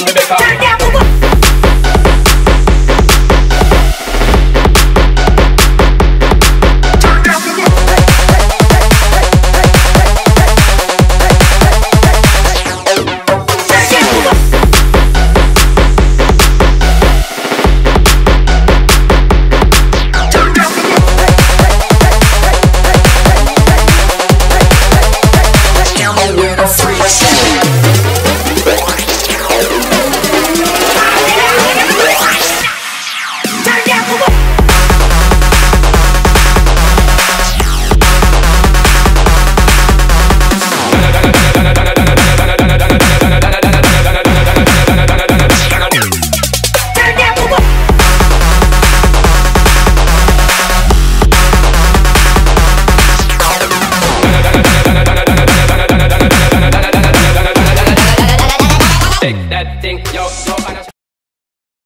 and the Freak. That thing, yo, yo,